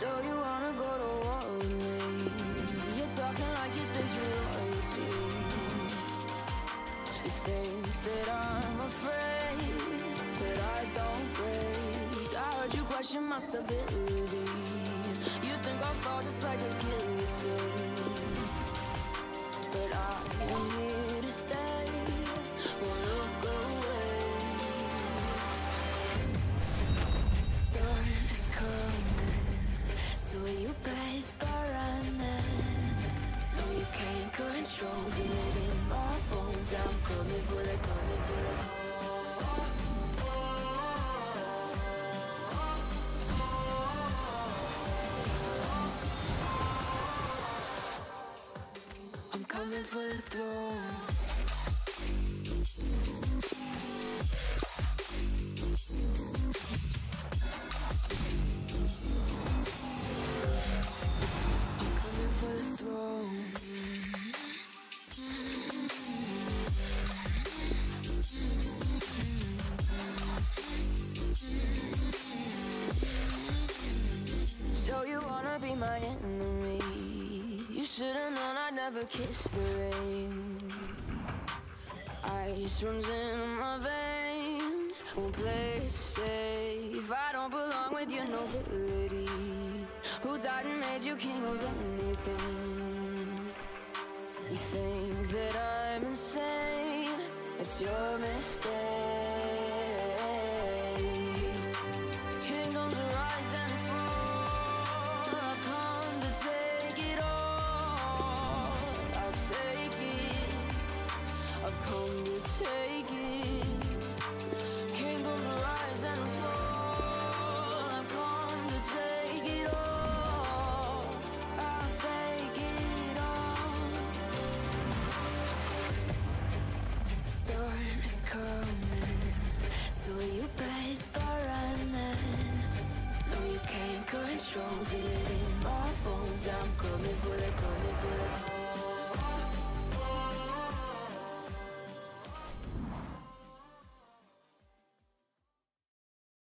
So you wanna go to war with me? You're talking like you think you're royalty. You think that I'm afraid, but I don't break. I heard you question my stability. Think I'll fall just like a guillotine, but I am here to stay. Won't look away. The storm is coming, so you better start running. No, you can't control feel it in my bones. I'm coming for the, coming for the. Coming for the throne. So you wanna be my enemy? Never kiss the rain. Ice runs in my veins. Won't play safe. I don't belong with your nobility. Who died and made you king of anything? You think that I'm insane? It's your mistake. You